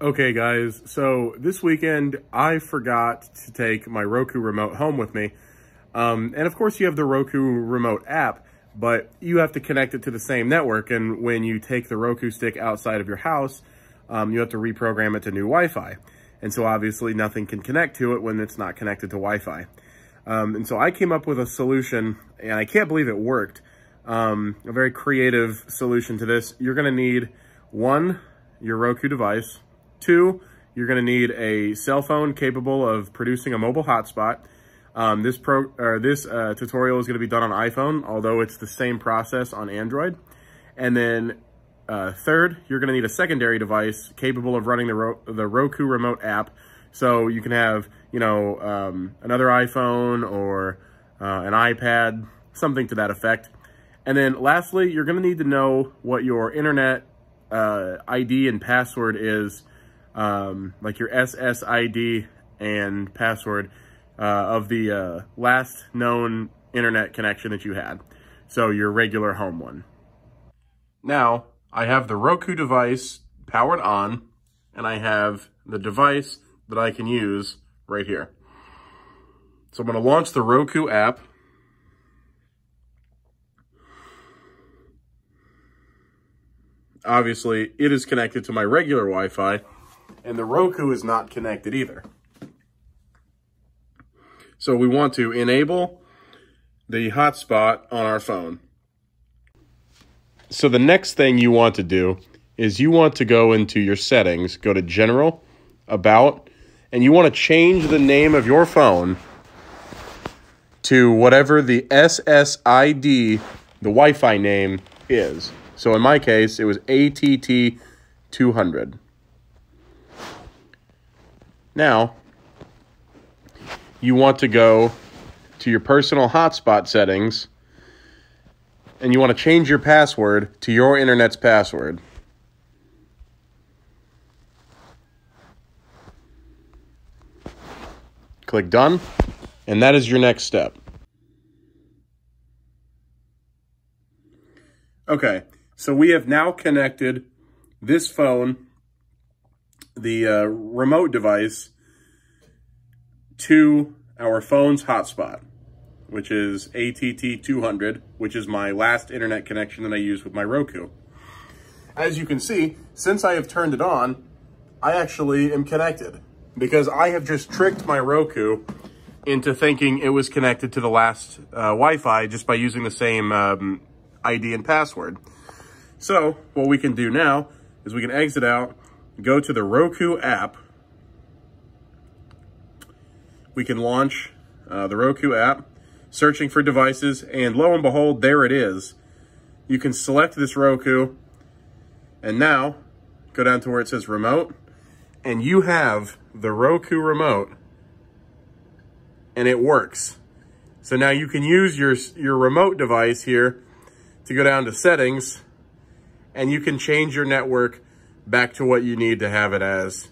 Okay guys, so this weekend I forgot to take my Roku remote home with me. Um, and of course you have the Roku remote app, but you have to connect it to the same network. And when you take the Roku stick outside of your house, um, you have to reprogram it to new Wi-Fi. And so obviously nothing can connect to it when it's not connected to Wi-Fi. Um, and so I came up with a solution and I can't believe it worked. Um, a very creative solution to this. You're gonna need one, your Roku device, Two, you're going to need a cell phone capable of producing a mobile hotspot. Um, this pro or this uh, tutorial is going to be done on iPhone, although it's the same process on Android. And then uh, third, you're going to need a secondary device capable of running the, Ro the Roku remote app. So you can have, you know, um, another iPhone or uh, an iPad, something to that effect. And then lastly, you're going to need to know what your internet uh, ID and password is um, like your SSID and password uh, of the uh, last known internet connection that you had. So your regular home one. Now, I have the Roku device powered on, and I have the device that I can use right here. So I'm going to launch the Roku app. Obviously, it is connected to my regular Wi-Fi, and the Roku is not connected either. So we want to enable the hotspot on our phone. So the next thing you want to do is you want to go into your settings, go to General, About, and you want to change the name of your phone to whatever the SSID, the Wi-Fi name is. So in my case, it was ATT 200. Now, you want to go to your personal hotspot settings and you want to change your password to your internet's password. Click done, and that is your next step. Okay, so we have now connected this phone the uh, remote device to our phone's hotspot, which is ATT200, which is my last internet connection that I use with my Roku. As you can see, since I have turned it on, I actually am connected because I have just tricked my Roku into thinking it was connected to the last uh, Wi-Fi just by using the same um, ID and password. So what we can do now is we can exit out go to the Roku app. We can launch uh, the Roku app, searching for devices, and lo and behold, there it is. You can select this Roku, and now go down to where it says remote, and you have the Roku remote, and it works. So now you can use your, your remote device here to go down to settings, and you can change your network back to what you need to have it as